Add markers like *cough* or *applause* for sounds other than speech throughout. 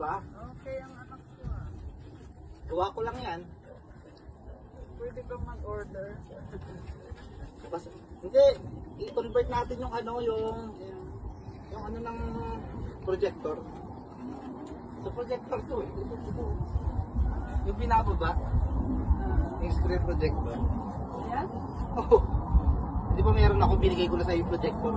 Ah, ba? Okay ang anak ko ah. Gawa ko lang yan. Pwede ka mag-order. Bas, hindi, i-convert natin yung ano, yung, yung ano ng projector. Sa projector to eh. Yung pinababa, yung screen projector. Yan? *laughs* Oh, di ba meron ako binigay ko na sa yung projector?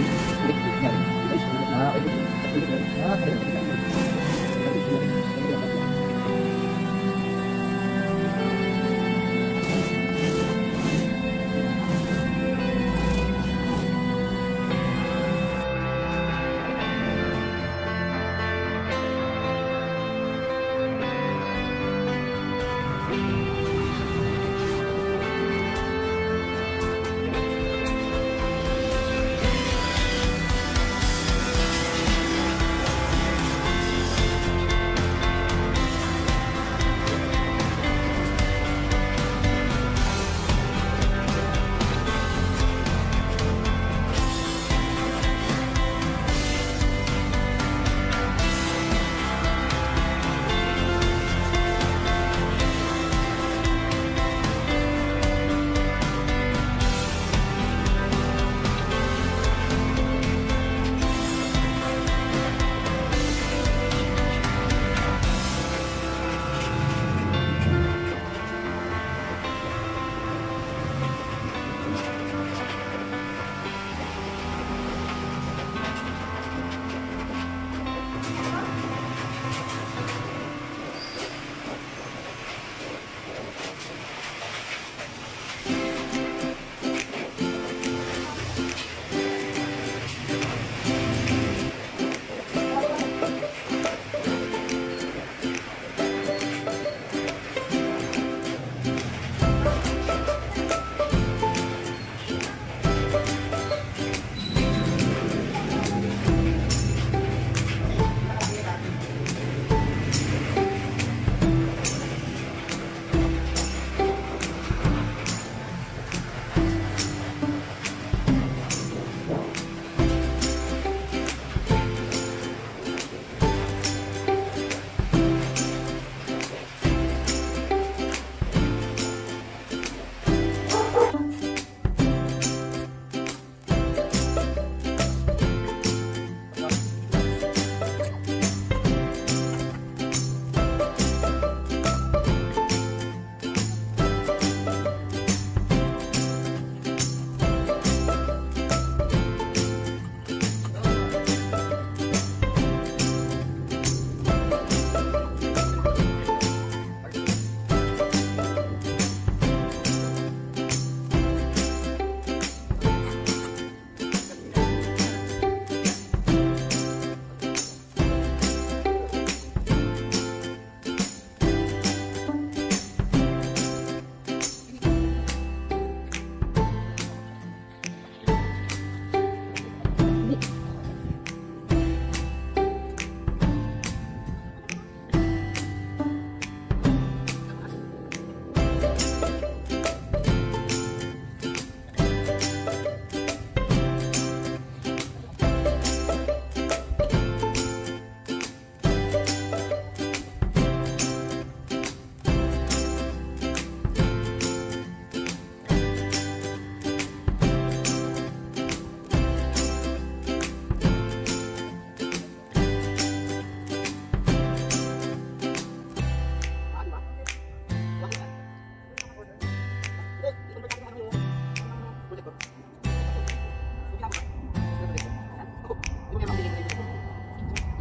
Nakakailan. Nakakailan. Nakakailan.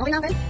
Okay na, okay?